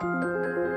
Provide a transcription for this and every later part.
うん。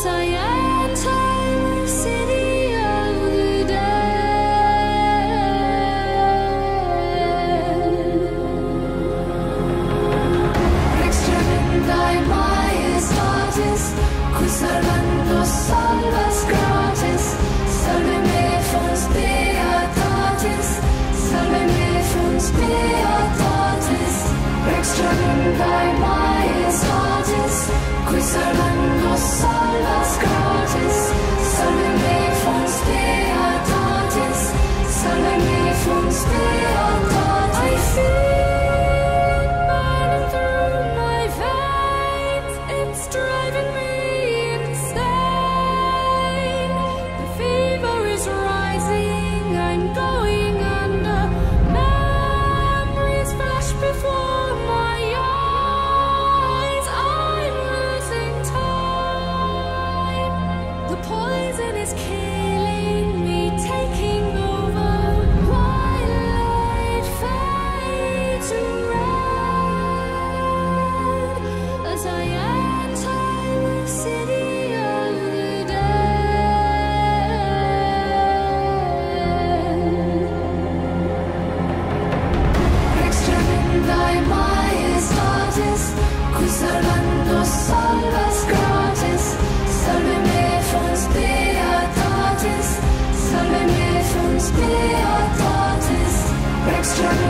as I am. just can't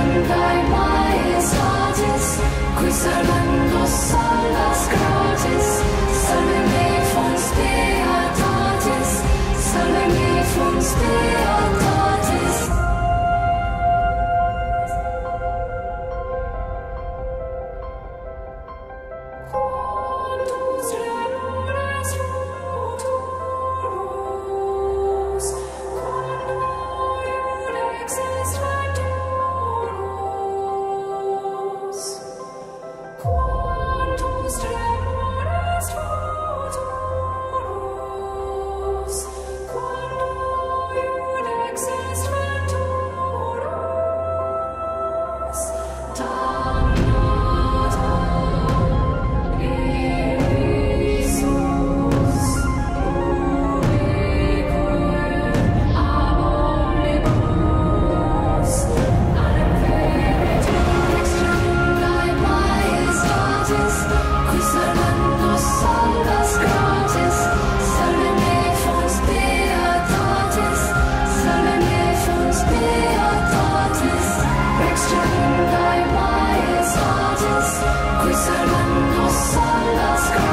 thy cruzarán las alas.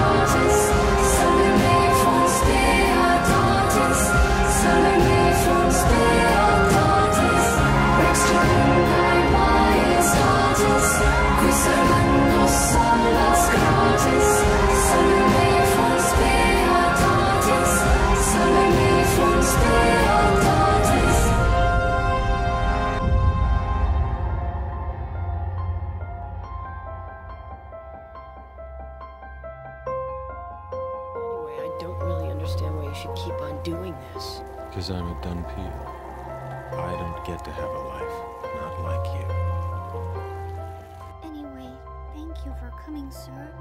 understand why you should keep on doing this. Because I'm a dunpeal. I don't get to have a life, not like you. Anyway, thank you for coming, sir.